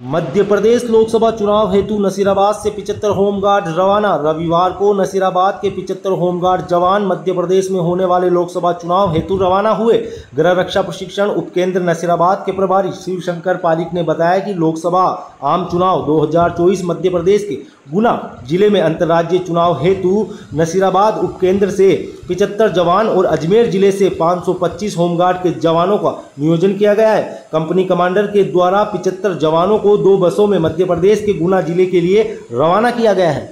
मध्य प्रदेश लोकसभा चुनाव हेतु नसीराबाद से पिचहत्तर होमगार्ड रवाना। रविवार को नसीराबाद के पिचहत्तर होमगार्ड जवान मध्य प्रदेश में होने वाले लोकसभा चुनाव हेतु रवाना हुए। गृह रक्षा प्रशिक्षण उपकेंद्र नसीराबाद के प्रभारी शिवशंकर पालिक ने बताया कि लोकसभा आम चुनाव 2024 मध्य प्रदेश के गुना ज़िले में अंतर्राज्यीय चुनाव हेतु नसीराबाद उपकेंद्र से पिचहत्तर जवान और अजमेर ज़िले से 525 होमगार्ड के जवानों का नियोजन किया गया है। कंपनी कमांडर के द्वारा पिचहत्तर जवानों को दो बसों में मध्य प्रदेश के गुना ज़िले के लिए रवाना किया गया है।